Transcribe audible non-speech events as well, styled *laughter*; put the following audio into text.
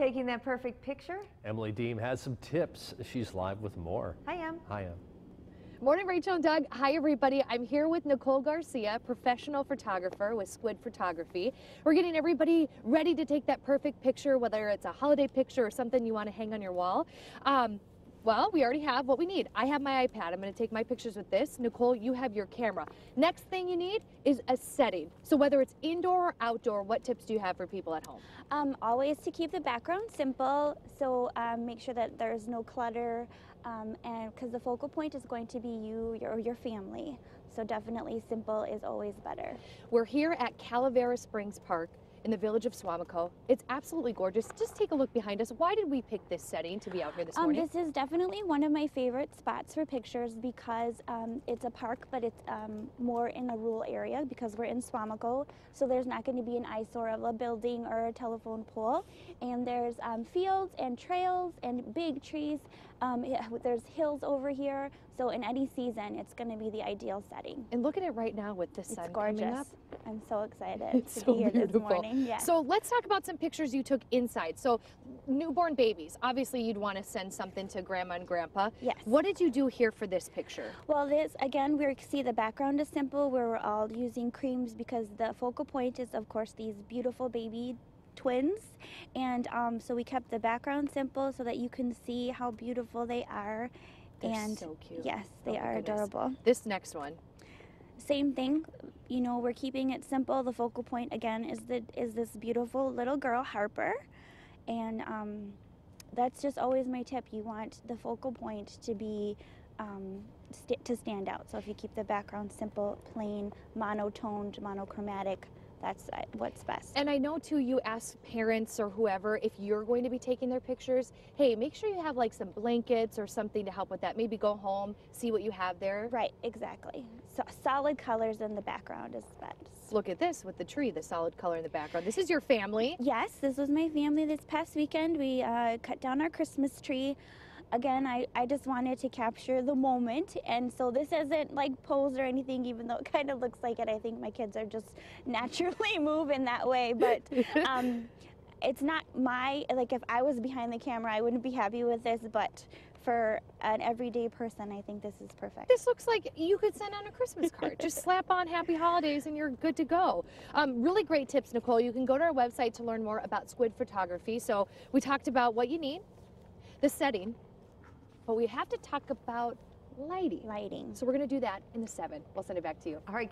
Taking that perfect picture. Emily Deem has some tips. She's live with more. Hi, Em. Hi, Em. Morning, Rachel and Doug. Hi, everybody. I'm here with Nicole Garcia, professional photographer with Squid Photography. We're getting everybody ready to take that perfect picture, whether it's a holiday picture or something you want to hang on your wall. Um, well, we already have what we need. I have my iPad. I'm going to take my pictures with this. Nicole, you have your camera. Next thing you need is a setting. So whether it's indoor or outdoor, what tips do you have for people at home? Um, always to keep the background simple, so um, make sure that there's no clutter, um, and because the focal point is going to be you your, or your family. So definitely simple is always better. We're here at Calavera Springs Park in the village of Suamico. It's absolutely gorgeous. Just take a look behind us. Why did we pick this setting to be out here this Um, morning? this is definitely one of my favorite spots for pictures because um, it's a park, but it's um, more in a rural area because we're in Suamico. So there's not going to be an eyesore of a building or a telephone pole. And there's um, fields and trails and big trees. Um, *laughs* there's hills over here. So in any season, it's going to be the ideal setting. and look at it right now with the It's gorgeous. coming up. I'm so excited *laughs* It's to so be here beautiful. this morning. Yeah. So let's talk about some pictures you took inside. So newborn babies. Obviously, you'd want to send something to grandma and grandpa. yes. What did you do here for this picture? Well, this again, we see the background is simple. We're all using creams because the focal point is, of course, these beautiful baby twins, and um, so we kept the background simple so that you can see how beautiful they are. They're and so cute. yes, Oh they my are goodness. adorable. This next one. Same thing, you know, we're keeping it simple. The focal point again is the is this beautiful little girl Harper, and um, that's just always my tip. You want the focal point to be um, st- to stand out. So if you keep the background simple, plain, monotoned, monochromatic, that's uh, what's best. And I know too, you ask parents or whoever if you're going to be taking their pictures. Hey, make sure you have like some blankets or something to help with that. Maybe go home, see what you have there. Right, exactly. So solid colors in the background is best. Look at this with the tree, the solid color in the background. This is your family. Yes, this was my family this past weekend. We uh, cut down our Christmas tree. Again, I, I just wanted to capture the moment. And so this isn't like posed or anything, even though it kind of looks like it. I think my kids are just *laughs* naturally *laughs* moving that way. But *laughs* um, it's not my, like, if I was behind the camera, I wouldn't be happy with this. But for an everyday person, I think this is perfect. This looks like you could send on a Christmas card. Just slap on Happy Holidays and you're good to go. Um, really great tips, Nicole. You can go to our website to learn more about squid photography. So we talked about what you need, the setting, but we have to talk about lighting. Lighting. So we're going to do that in the seven. We'll send it back to you. All right.